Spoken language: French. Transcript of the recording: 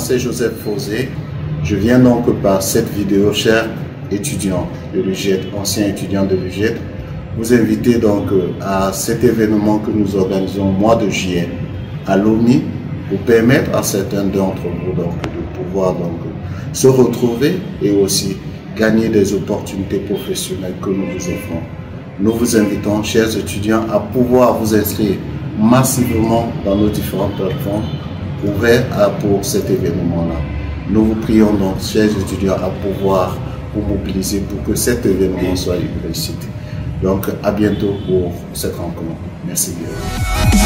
c'est Joseph Fosé. Je viens donc par cette vidéo, chers étudiants de l'UGET, anciens étudiants de l'UGET, vous inviter donc à cet événement que nous organisons au mois de juillet à l'OMI pour permettre à certains d'entre vous donc, de pouvoir donc, se retrouver et aussi gagner des opportunités professionnelles que nous vous offrons. Nous vous invitons, chers étudiants, à pouvoir vous inscrire massivement dans nos différentes plateformes ouvertes pour cet événement-là. Nous vous prions donc, chers étudiants, à pouvoir vous mobiliser pour que cet événement soit une réussite. Donc, à bientôt pour cette rencontre. Merci bien.